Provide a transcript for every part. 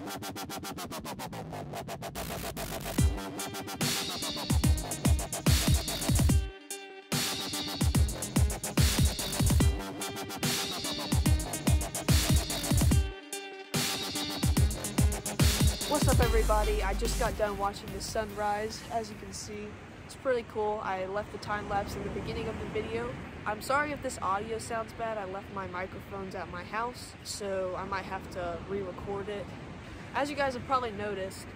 What's up everybody? I just got done watching the sunrise. As you can see, it's pretty cool. I left the time lapse in the beginning of the video. I'm sorry if this audio sounds bad. I left my microphones at my house, so I might have to re-record it. As you guys have probably noticed,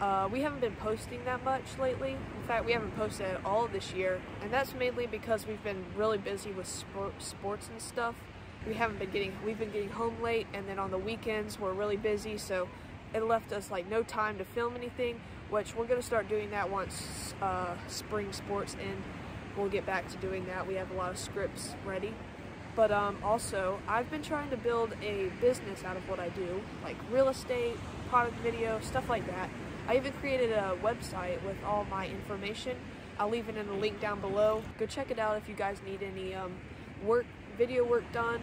uh, we haven't been posting that much lately. In fact, we haven't posted at all this year, and that's mainly because we've been really busy with sport, sports and stuff. We haven't been getting, we've been getting home late, and then on the weekends we're really busy, so it left us like no time to film anything, which we're gonna start doing that once uh, spring sports end. We'll get back to doing that. We have a lot of scripts ready. But um, also, I've been trying to build a business out of what I do, like real estate, product video, stuff like that. I even created a website with all my information. I'll leave it in the link down below. Go check it out if you guys need any um, work, video work done.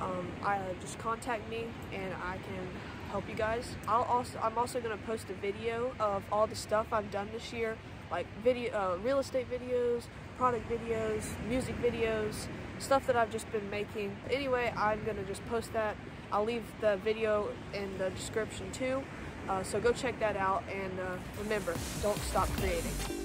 Um, I just contact me and I can help you guys. I'll also I'm also gonna post a video of all the stuff I've done this year, like video, uh, real estate videos, product videos, music videos, stuff that I've just been making. Anyway, I'm gonna just post that. I'll leave the video in the description too. Uh, so go check that out and uh, remember, don't stop creating.